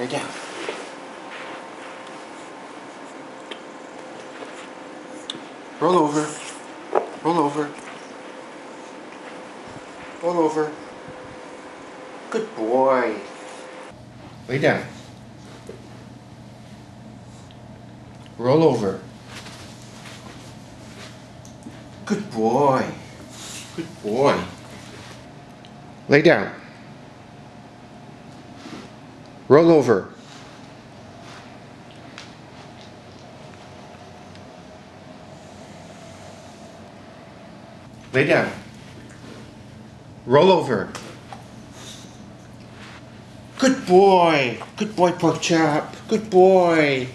Lay down. Roll over. Roll over. Roll over. Good boy. Lay down. Roll over. Good boy. Good boy. Lay down. Roll over. Lay down. Roll over. Good boy. Good boy, Porkchop. Good boy.